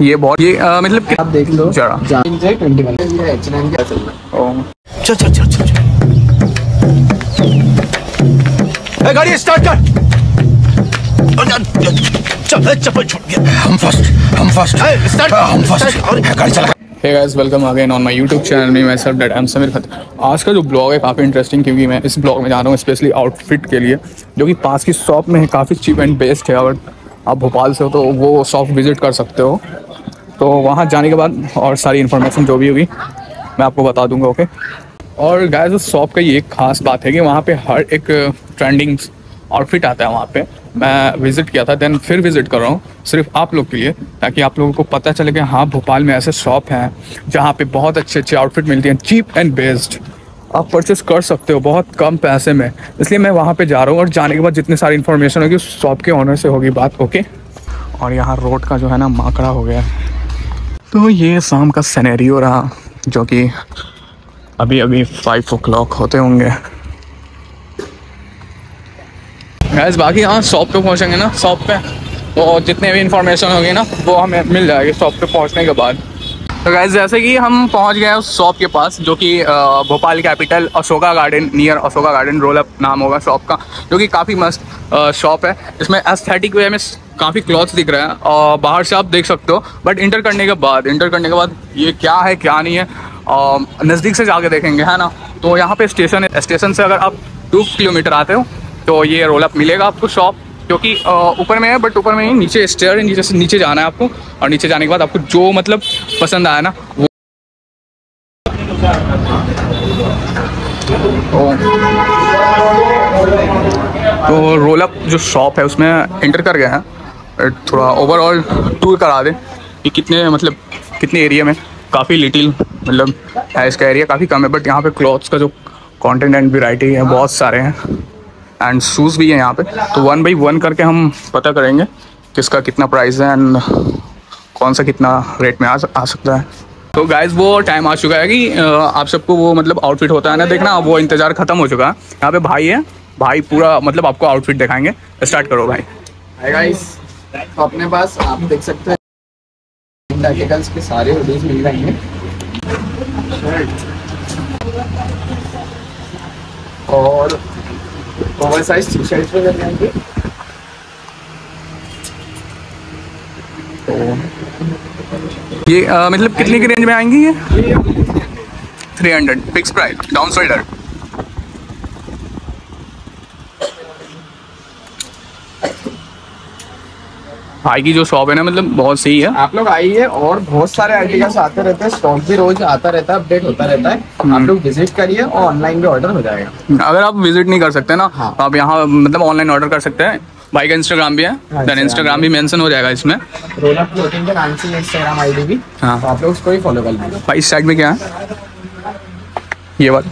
ये बहुत ये अ, मतलब कि- आप देख लो। जरा। चल है? चल चल चल चल गाड़ी स्टार्ट कर। चप्पल छूट गया। हम फ़र्स्ट हम फ़र्स्ट स्टार्ट हम फ़र्स्ट गाड़ी चला। Hey guys welcome again on my YouTube channel में मैं डेट एम समीर खतर आज का जो ब्लॉग है काफ़ी इंटरेस्टिंग क्योंकि मैं इस ब्लॉग में जा रहा हूँ स्पेशली आउटफिट के लिए जो कि पास की शॉप में है काफ़ी चीप एंड बेस्ट है और आप भोपाल से हो तो वो शॉप विज़िट कर सकते हो। तो वहाँ जाने के बाद और सारी इन्फॉर्मेशन जो भी होगी, मैं आपको बता दूँगा ओके और गाइस उस शॉप का ये एक खास बात है कि वहाँ पे हर एक ट्रेंडिंग आउटफिट आता है वहाँ पे। मैं विज़िट किया था देन फिर विज़िट कर रहा हूँ, सिर्फ़ आप लोग के लिए, ताकि आप लोगों को पता चले कि हाँ भोपाल में ऐसे शॉप हैं, जहाँ पे बहुत अच्छे अच्छे आउटफिट मिलती हैं चीप एंड बेस्ड आप परचेस कर सकते हो बहुत कम पैसे में। इसलिए मैं वहाँ पे जा रहा हूँ और जाने के बाद जितनी सारी इन्फॉर्मेशन होगी, उस शॉप के ऑनर से होगी बात ओके और यहाँ रोड का जो है ना, माकड़ा हो गया है। तो ये शाम का सनेरियो रहा, जो कि अभी अभी फाइव ओ क्लॉक होते होंगे। गैस बाकी हाँ शॉप पे पहुँचेंगे ना शॉप पे। तो जितने भी इंफॉर्मेशन होगी ना, वो हमें मिल जाएगी शॉप पे पहुँचने के बाद। तो गैस जैसे कि हम पहुँच गए उस शॉप के पास, जो कि Bhopal capital Ashoka garden near Ashoka garden roll up नाम होगा शॉप का, जो कि काफ़ी मस्त शॉप है। इसमें एस्थेटिक वे में काफ़ी क्लॉथ्स दिख रहे हैं, और बाहर से आप देख सकते हो बट इंटर करने के बाद इंटर करने के बाद ये क्या है, क्या नहीं है नज़दीक से जाके देखेंगे, है ना? तो यहाँ पे स्टेशन है स्टेशन से अगर आप टू किलोमीटर आते हो तो ये रोल अप मिलेगा आपको शॉप क्योंकि अ, ऊपर में है बट ऊपर में ही नीचे स्टेयर नीचे से नीचे जाना है आपको और नीचे जाने के बाद आपको जो मतलब पसंद आया ना वो तो, तो रोल अप जो शॉप है उसमें एंटर कर गए हैं। थोड़ा ओवरऑल टूर करा दें कि कितने मतलब कितने एरिया में काफ़ी लिटिल मतलब है इसका एरिया काफ़ी कम है बट यहाँ पे क्लॉथ्स का जो कंटेंट एंड वैरायटी है बहुत सारे हैं। एंड शूज़ भी है यहाँ पे। तो वन बाई वन करके हम पता करेंगे किसका कितना प्राइस है एंड कौन सा कितना रेट में आ, आ सकता है। तो गाइज़ वो टाइम आ चुका है कि आप सबको वो मतलब आउटफिट होता है ना देखना वो इंतज़ार ख़त्म हो चुका। है यहाँ पे भाई है भाई पूरा मतलब आपको आउटफिट दिखाएँगे। स्टार्ट करो भाई। गाइस अपने पास आप देख सकते हैं। के सारे मिल जाएँगे और ओवर साइज़ टी शर्ट भी मिल जाएँगे ये मतलब कितने की रेंज में आएँगी ये? Three hundred fix price down shoulder भाई की जो शॉप है ना मतलब बहुत सही है। आप लोग आइए और बहुत सारे आर्टिकल्स आते रहते हैं स्टॉक भी रोज आता रहता है अपडेट होता रहता है। आप लोग विज़िट करिए और ऑनलाइन भी ऑर्डर हो जाएगा। अगर आप विज़िट नहीं कर सकते ना हाँ। तो आप यहाँ मतलब ऑनलाइन ऑर्डर कर सकते हैं। भाई का इंस्टाग्राम भी है हाँ, देन इंस्टाग्राम भी मेंशन हो। जाएगा इसमें। रोल क्लोथिंग के नाम से इंस्टाग्राम आईडी भी हाँ। तो आप लोग उसको ही फॉलो कर लीजिए। भाई इस साइड में क्या है? ये बात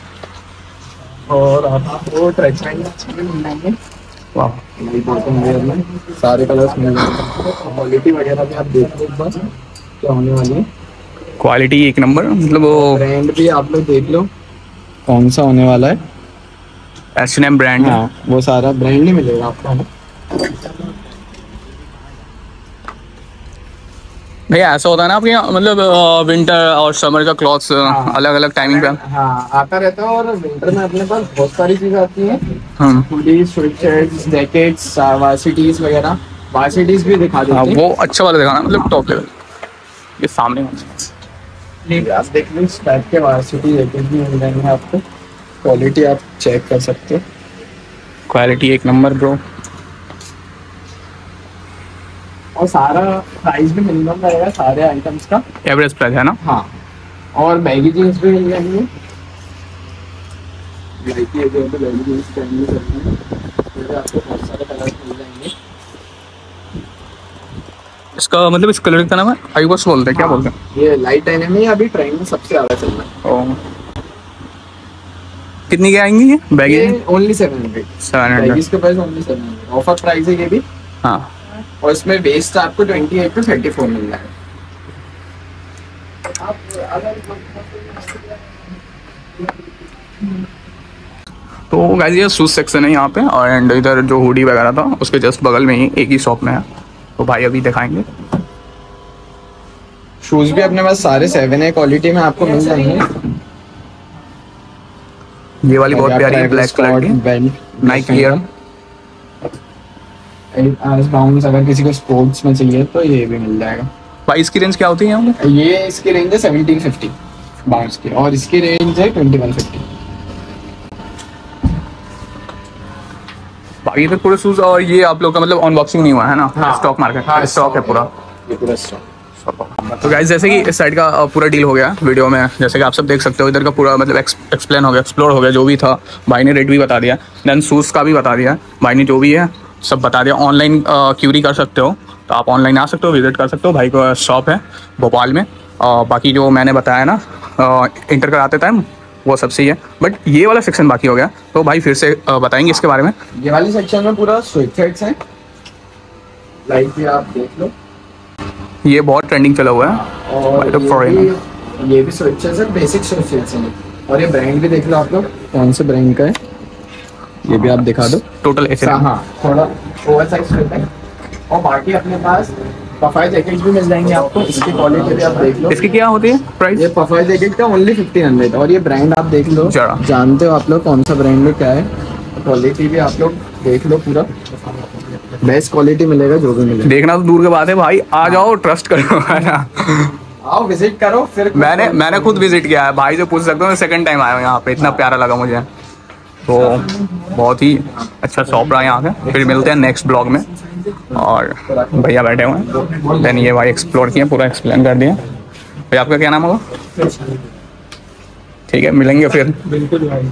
और आपको ट्रेच मिल जाएँगे वाह। सारे कलर्स मिल जाएँगे। क्वालिटी वगैरह भी आप देख लो एक बार क्या होने वाली है। क्वालिटी एक नंबर मतलब वो ब्रांड भी आप लोग देख लो। कौन सा होने वाला है? एच एन एम ब्रांड हाँ। वो सारा ब्रांड नहीं मिलेगा आपको। भैया ऐसा होता है ना आपके यहाँ मतलब विंटर और समर का क्लॉथ्स अलग अलग टाइमिंग पे। हाँ आता रहता है और विंटर में अपने पास बहुत सारी चीज़ें आती हैं। हम हुडीज जैकेट्स वार्सिटीज वगैरह। वार्सिटीज भी दिखा हाँ देते वो अच्छा वाला दिखाना मतलब टॉप लेवल ये सामने आप देख लो टाइप के वार्सिटी जैकेट भी मिल जाएँगे आपको। क्वालिटी आप चेक कर सकते हो। क्वालिटी एक नंबर ब्रो और सारा प्राइस भी मिनिमम रहेगा सारे आइटम्स का। एवरेज प्राइस है ना? हाँ। और बैगी जीन्स भी मिल जाएँगे। लाइक ये जो बैगी जीन्स पहननी चाहिए इसमें आपको बहुत सारे कलर मिल जाएँगे। इसका मतलब इस कलर का नाम है? आई बस बोलते हैं क्या बोलते हैं? ये लाइट एनिमी अभी ट्रेंड में सबसे ज़्यादा चल रहा है। कितनी की आएँगी ये? बैगी ये only seven hundred seven hundred baggies price only seven hundred offer price है ये भी। हाँ। और इसमें वेस्ट आपको twenty eight to thirty four मिल रहा है। तो गाइज़ ये शूज़ सेक्शन है यहाँ पे एंड इधर जो हुडी वगैरह था उसके जस्ट बगल में ही एक ही शॉप में है। तो भाई अभी दिखाएँगे। शूज़ भी अपने पास सारे सेवन है क्वालिटी में आपको मिल जाएँगे ये वाली बहुत प्यारी है ब्लैक कलर की नाइक गियर आरएस बाउंस अगर किसी को स्पोर्ट्स में चाहिए तो ये भी मिल जाएगा। भाई इसकी रेंज क्या होती है ये इसकी रेंज है 1750 बाउंस की। और इसकी रेंज है 2150 बाकी तो पूरे शूज़ और ये आप लोग का मतलब अनबॉक्सिंग नहीं हुआ है ना? हाँ। स्टॉक मार्केट हाँ, स्टॉक है पूरा। ये पूरा स्टॉक तो गाइज़ जैसे कि इस साइड का पूरा डील हो गया वीडियो में जैसे कि आप सब देख सकते हो इधर का पूरा मतलब एक्सप्लेन हो गया एक्सप्लोर हो गया जो भी था भाई ने रेट भी बता दिया देन शूज़ का भी बता दिया भाई ने जो भी है सब बता दिया। ऑनलाइन क्यूरी कर सकते हो तो आप ऑनलाइन आ सकते हो विज़िट कर सकते हो भाई का शॉप है भोपाल में। अ, बाकी जो मैंने बताया ना इंटर कराते टाइम वो सब सही है। बट ये वाला सेक्शन बाकी हो गया। तो भाई फिर से बताएँगे इसके बारे में। ये वाली सेक्शन में पूरा स्वेटशर्ट्स है। लाइक ये आप देख लो। ये बहुत ट्रेंडिंग चला हुआ है। और ये भी ये भी स्वेटशर्ट्स है बेसिक स्वेटशर्ट्स हैं। और ये ब्रांड भी देख लो आप लोग। कौन से ब्रांड का है? ये भी आप दिखा दो। टोटल ऐसे हाँ थोड़ा ओवर साइज़ है। और बाकी अपने पास पफाई जैकेट्स भी मिल जाएँगे आपको इसकी क्वालिटी भी आप देख लो। इसकी क्या होती है प्राइस ये पफाई जैकेट का ओनली फिफ्टीन हंड्रेड और ये ब्रांड आप देख लो। जानते हो आप लोग कौन सा ब्रांड में क्या है? क्वालिटी भी आप लोग देख लो पूरा। बेस्ट क्वालिटी मिलेगा जो भी मिलेगा। देखना तो दूर की बात है भाई। आ जाओ ट्रस्ट करो है ना? आओ विज़िट करो फिर मैंने मैंने खुद विज़िट किया है। भाई से पूछ सकता हूँ सेकंड टाइम आया हूँ यहाँ पे। इतना प्यारा लगा मुझे। तो बहुत ही अच्छा शॉप रहा है यहाँ पे। फिर मिलते हैं नेक्स्ट ब्लॉग में। और भैया बैठे हुए हैं। देन ये भाई एक्सप्लोर किए पूरा एक्सप्लेन कर दिया। भैया आपका क्या नाम होगा? ठीक है मिलेंगे फिर। बिल्कुल भाई।